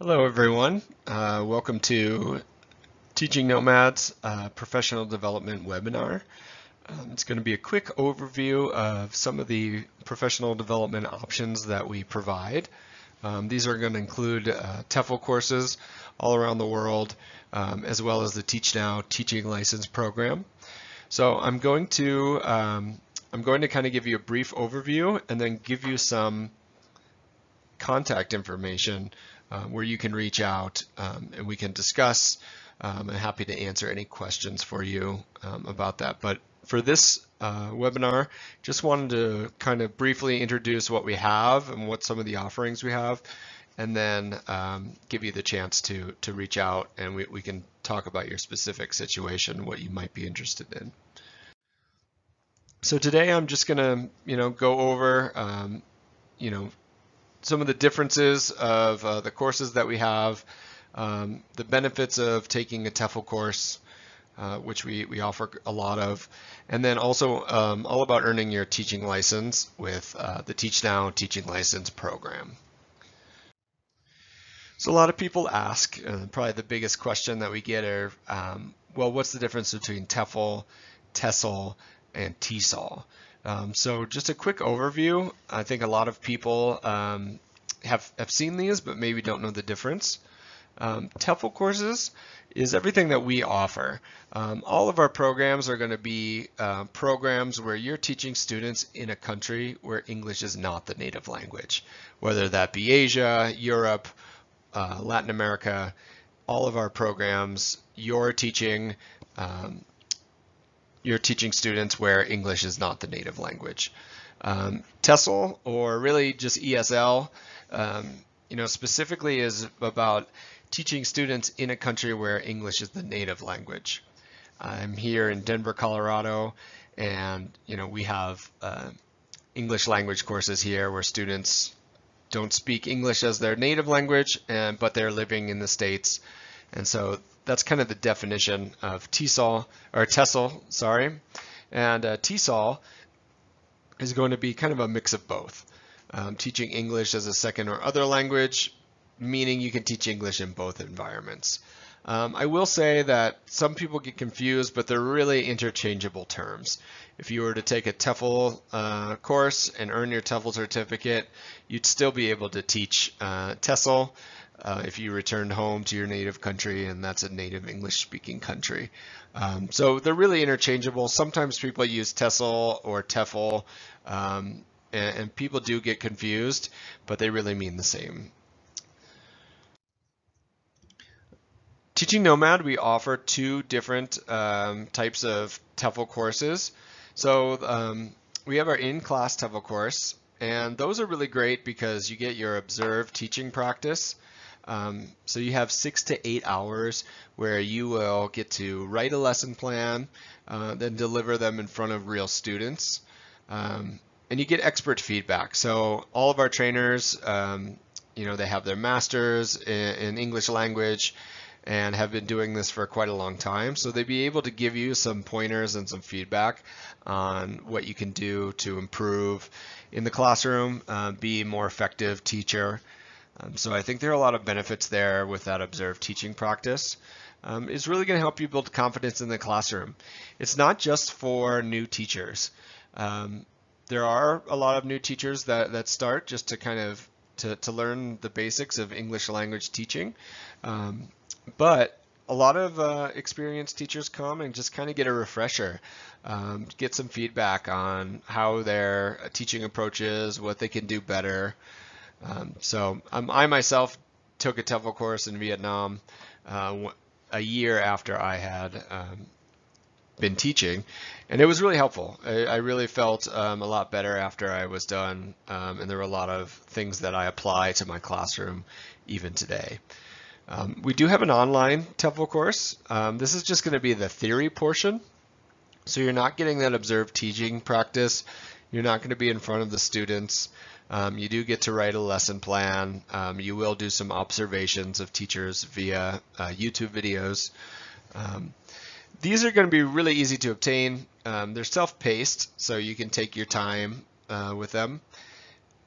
Hello everyone, uh, welcome to Teaching Nomads uh, Professional Development webinar. Um, it's going to be a quick overview of some of the professional development options that we provide. Um, these are going to include uh, TEFL courses all around the world, um, as well as the Teach Now teaching license program. So I'm going to um, I'm going to kind of give you a brief overview and then give you some contact information uh, where you can reach out um, and we can discuss. Um, I'm happy to answer any questions for you um, about that. But for this uh, webinar, just wanted to kind of briefly introduce what we have and what some of the offerings we have, and then um, give you the chance to, to reach out and we, we can talk about your specific situation, what you might be interested in. So today I'm just going to, you know, go over, um, you know, some of the differences of uh, the courses that we have, um, the benefits of taking a TEFL course, uh, which we, we offer a lot of, and then also um, all about earning your teaching license with uh, the Teach Now teaching license program. So a lot of people ask, uh, probably the biggest question that we get are, um, well, what's the difference between TEFL, TESL, and TESOL? Um, so just a quick overview. I think a lot of people um, have, have seen these, but maybe don't know the difference. Um, TEFL courses is everything that we offer. Um, all of our programs are going to be uh, programs where you're teaching students in a country where English is not the native language, whether that be Asia, Europe, uh, Latin America, all of our programs, you're teaching um, you're teaching students where English is not the native language. Um, TESL, or really just ESL, um, you know, specifically is about teaching students in a country where English is the native language. I'm here in Denver, Colorado, and you know we have uh, English language courses here where students don't speak English as their native language, and but they're living in the states, and so that's kind of the definition of TESOL, or TESL, sorry. And uh, TESOL is going to be kind of a mix of both. Um, teaching English as a second or other language, meaning you can teach English in both environments. Um, I will say that some people get confused, but they're really interchangeable terms. If you were to take a TEFL uh, course and earn your TEFL certificate, you'd still be able to teach uh, TESOL uh, if you returned home to your native country and that's a native English speaking country. Um, so they're really interchangeable. Sometimes people use TESOL or TEFL um, and, and people do get confused, but they really mean the same. Teaching Nomad, we offer two different um, types of TEFL courses. So um, we have our in-class TEFL course, and those are really great because you get your observed teaching practice. Um, so you have six to eight hours where you will get to write a lesson plan, uh, then deliver them in front of real students. Um, and you get expert feedback. So all of our trainers, um, you know, they have their masters in, in, English language and have been doing this for quite a long time. So they'd be able to give you some pointers and some feedback on what you can do to improve in the classroom, uh, be a more effective teacher, um, so I think there are a lot of benefits there with that observed teaching practice. Um, it's really going to help you build confidence in the classroom. It's not just for new teachers. Um, there are a lot of new teachers that, that start just to kind of to, to learn the basics of English language teaching. Um, but a lot of uh, experienced teachers come and just kind of get a refresher, um, get some feedback on how their teaching approach is, what they can do better. Um, so um, I myself took a TEFL course in Vietnam uh, a year after I had um, been teaching, and it was really helpful. I, I really felt um, a lot better after I was done, um, and there were a lot of things that I apply to my classroom even today. Um, we do have an online TEFL course. this is just going to be the theory portion. So you're not getting that observed teaching practice. You're not going to be in front of the students. Um, you do get to write a lesson plan. Um, you will do some observations of teachers via uh, YouTube videos. Um, these are going to be really easy to obtain. Um, they're self-paced, so you can take your time uh, with them.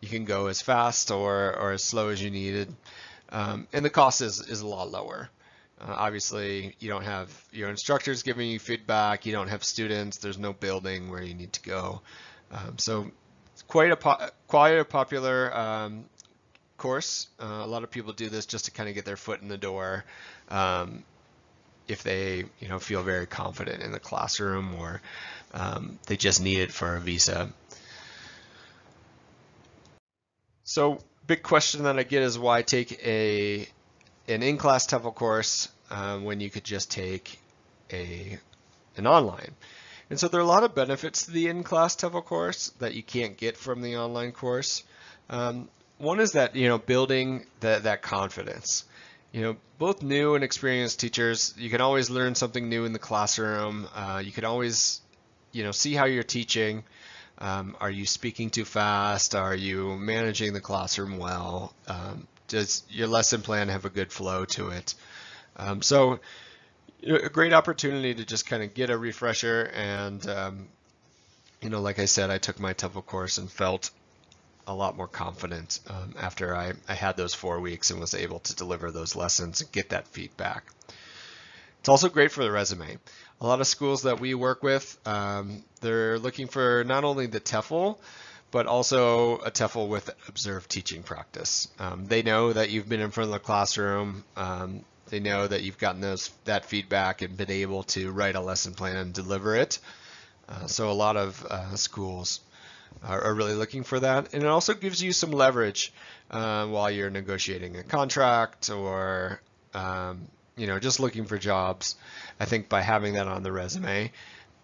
You can go as fast or, or as slow as you needed. Um, and the cost is, is a lot lower. Uh, obviously, you don't have your instructors giving you feedback. You don't have students. There's no building where you need to go. Um, so quite a quite a popular um, course. Uh, a lot of people do this just to kind of get their foot in the door. Um, if they you know feel very confident in the classroom or um, they just need it for a visa. So big question that I get is why take a an in-class TEFL course um, when you could just take a an online. And so there are a lot of benefits to the in-class TEFL course that you can't get from the online course. Um, one is that you know building that that confidence. You know, both new and experienced teachers, you can always learn something new in the classroom. Uh, you can always, you know, see how you're teaching. Um, are you speaking too fast? Are you managing the classroom well? Um, does your lesson plan have a good flow to it? Um, so a great opportunity to just kind of get a refresher and um, you know like I said I took my TEFL course and felt a lot more confident um, after I, I had those four weeks and was able to deliver those lessons and get that feedback. It's also great for the resume. A lot of schools that we work with, um, they're looking for not only the TEFL, but also a TEFL with observed teaching practice. Um, they know that you've been in front of the classroom. Um, they know that you've gotten those that feedback and been able to write a lesson plan and deliver it. Uh, so a lot of uh, schools are, are, really looking for that, and it also gives you some leverage uh, while you're negotiating a contract or um, you know just looking for jobs. I think by having that on the resume,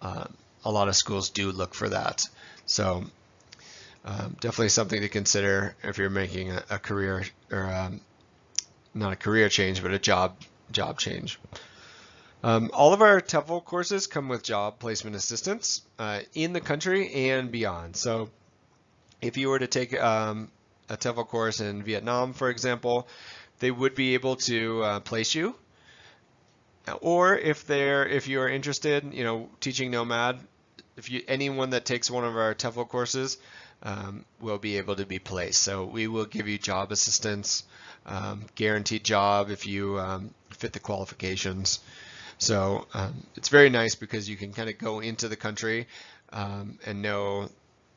uh, a lot of schools do look for that. So um, definitely something to consider if you're making a, a career or um, not a career change, but a job job change. Um, all of our TEFL courses come with job placement assistance uh, in the country and beyond. So if you were to take um, a TEFL course in Vietnam, for example, they would be able to uh, place you. Or if they're if you are interested, you know, teaching Nomad, if you anyone that takes one of our TEFL courses, um, will be able to be placed. So we will give you job assistance, um, guaranteed job if you um, fit the qualifications. So um, it's very nice because you can kind of go into the country um, and know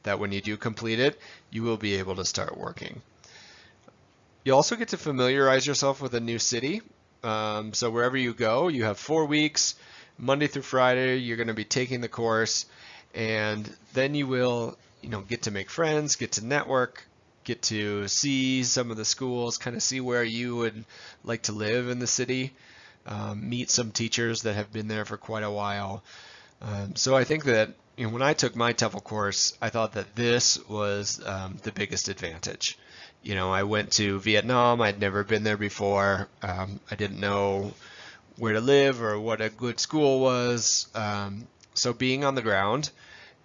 that when you do complete it, you will be able to start working. You also get to familiarize yourself with a new city. Um, so wherever you go, you have four weeks, Monday through Friday, you're going to be taking the course, and then you will you know, get to make friends, get to network, get to see some of the schools, kind of see where you would like to live in the city, um, meet some teachers that have been there for quite a while. Um, so I think that you know, when I took my TEFL course, I thought that this was um, the biggest advantage. You know, I went to Vietnam. I'd never been there before. Um, I didn't know where to live or what a good school was. Um, so being on the ground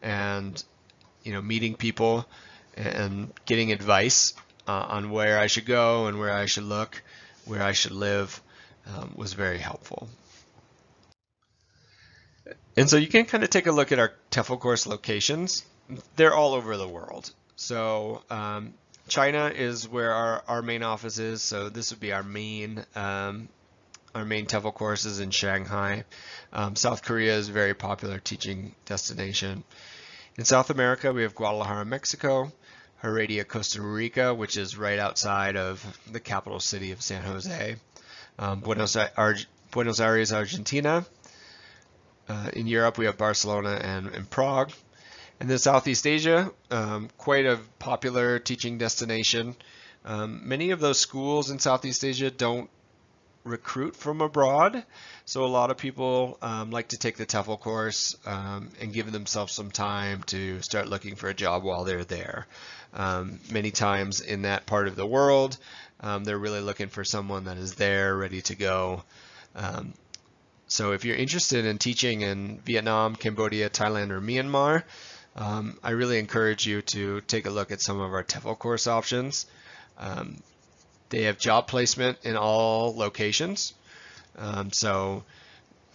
and you know, meeting people and getting advice uh, on where I should go and where I should look, where I should live, um, was very helpful. And so you can kind of take a look at our TEFL course locations. They're all over the world. So um, China is where our, our main office is. So this would be our main um, our main TEFL courses in Shanghai. Um, South Korea is a very popular teaching destination. In South America, we have Guadalajara, Mexico, Heredia, Costa Rica, which is right outside of the capital city of San Jose, um, Buenos, Ar Buenos, Aires, Argentina. Uh, in Europe, we have Barcelona and, and, Prague. And then Southeast Asia, um, quite a popular teaching destination. Um, many of those schools in Southeast Asia don't recruit from abroad. So a lot of people um, like to take the TEFL course um, and give themselves some time to start looking for a job while they're there. Um, many times in that part of the world, um, they're really looking for someone that is there, ready to go. Um, so if you're interested in teaching in Vietnam, Cambodia, Thailand, or Myanmar, um, I really encourage you to take a look at some of our TEFL course options. Um, they have job placement in all locations. Um, so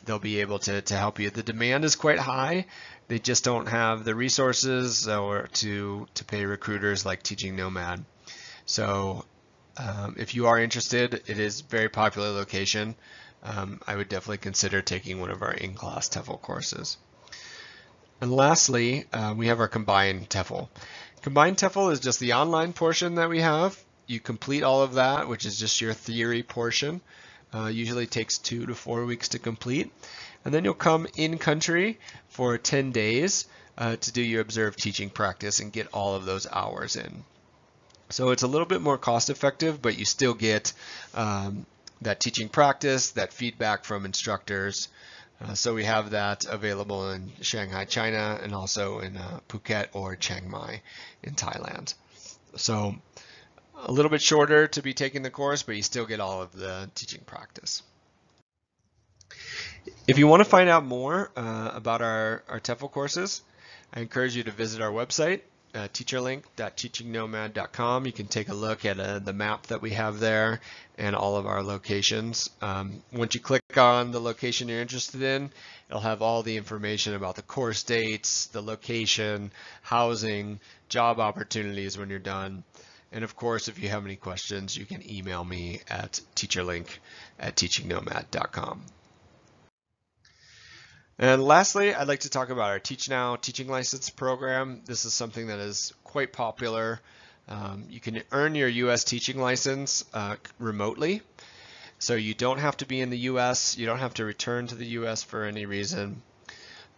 they'll be able to, to help you. The demand is quite high. They just don't have the resources or to, to pay recruiters like Teaching Nomad. So um, if you are interested, it is very popular location. Um, I would definitely consider taking one of our in-class TEFL courses. And lastly, uh, we have our combined TEFL. Combined TEFL is just the online portion that we have. You complete all of that, which is just your theory portion. Uh, usually takes two to four weeks to complete. And then you'll come in country for 10 days uh, to do your observed teaching practice and get all of those hours in. So it's a little bit more cost effective, but you still get um, that teaching practice, that feedback from instructors. Uh, so we have that available in Shanghai, China, and also in uh, Phuket or Chiang Mai in Thailand. So a little bit shorter to be taking the course, but you still get all of the teaching practice. If you want to find out more uh, about our, our TEFL courses, I encourage you to visit our website, uh, teacherlink.teachingnomad.com. You can take a look at uh, the map that we have there and all of our locations. Um, once you click on the location you're interested in, it'll have all the information about the course dates, the location, housing, job opportunities when you're done. And of course, if you have any questions, you can email me at teacherlink at teachingnomad.com. And lastly, I'd like to talk about our Teach Now teaching license program. This is something that is quite popular. Um, you can earn your U.S. teaching license uh, remotely. So you don't have to be in the U.S. You don't have to return to the U.S. for any reason.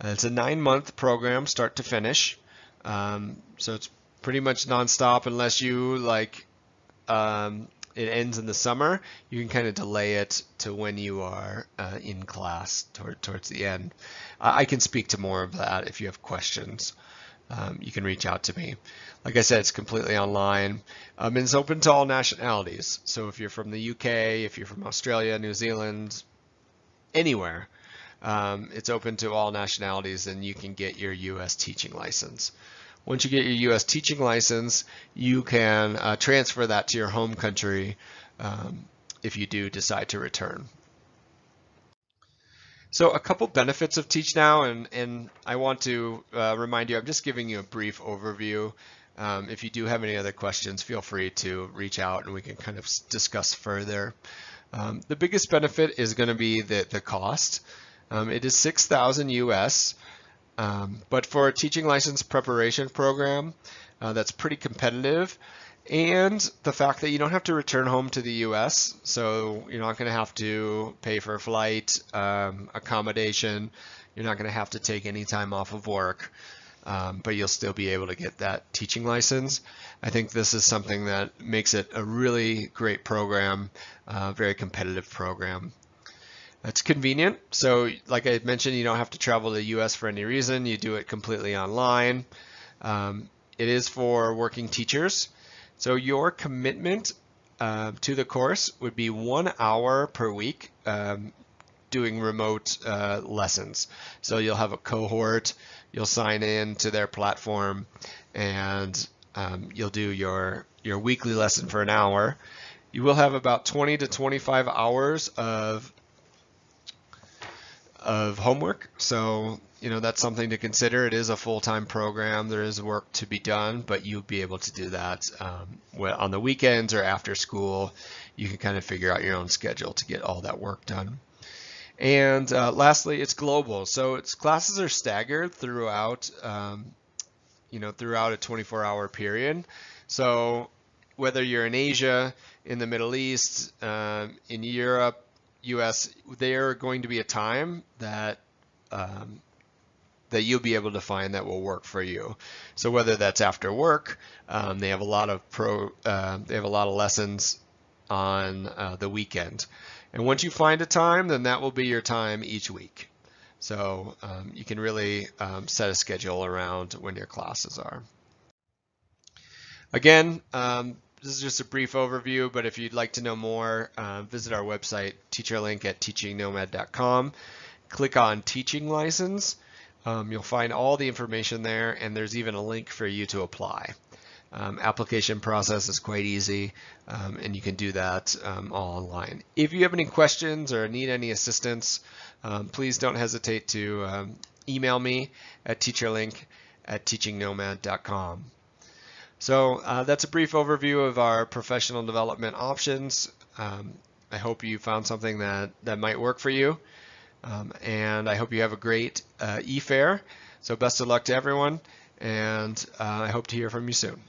Uh, it's a nine-month program, start to finish. Um, so it's pretty much nonstop unless you like um, it ends in the summer, you can kind of delay it to when you are uh, in class toward, towards the end. I can speak to more of that if you have questions. Um, you can reach out to me. Like I said, it's completely online. Um, and it's open to all nationalities. So if you're from the UK, if you're from Australia, New Zealand, anywhere, um, it's open to all nationalities and you can get your US teaching license. Once you get your U.S. teaching license, you can uh, transfer that to your home country um, if you do decide to return. So a couple benefits of Teach Now, and, and I want to uh, remind you, I'm just giving you a brief overview. Um, if you do have any other questions, feel free to reach out and we can kind of discuss further. Um, the biggest benefit is going to be the, the cost. Um, it is 6,000 US. Um, but for a teaching license preparation program, uh, that's pretty competitive. And the fact that you don't have to return home to the US, so you're not going to have to pay for flight, um, accommodation, you're not going to have to take any time off of work, um, but you'll still be able to get that teaching license. I think this is something that makes it a really great program, uh, very competitive program. It's convenient. So like I mentioned, you don't have to travel to the US for any reason. You do it completely online. Um, it is for working teachers. So your commitment uh, to the course would be one hour per week um, doing remote uh, lessons. So you'll have a cohort, you'll sign in to their platform, and um, you'll do your, your weekly lesson for an hour. You will have about 20 to 25 hours of of homework. So, you know, that's something to consider. It is a full-time program. There is work to be done, but you'll be able to do that um, on the weekends or after school. You can kind of figure out your own schedule to get all that work done. And uh, lastly, it's global. So its classes are staggered throughout, um, you know, throughout a 24-hour period. So whether you're in Asia, in the Middle East, uh, in Europe, US, there are going to be a time that um, that you'll be able to find that will work for you. So whether that's after work, um, they have a lot of pro, uh, they have a lot of lessons on uh, the weekend. And once you find a time, then that will be your time each week. So um, you can really um, set a schedule around when your classes are. Again, um, this is just a brief overview, but if you'd like to know more, uh, visit our website, teacherlink at teachingnomad.com. Click on Teaching License. Um, you'll find all the information there, and there's even a link for you to apply. Um, application process is quite easy, um, and you can do that um, all online. If you have any questions or need any assistance, um, please don't hesitate to um, email me at teacherlink at teachingnomad.com. So uh, that's a brief overview of our professional development options. Um, I hope you found something that, that might work for you. Um, and I hope you have a great uh, e-fair. So best of luck to everyone, and uh, I hope to hear from you soon.